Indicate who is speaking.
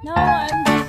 Speaker 1: No, I'm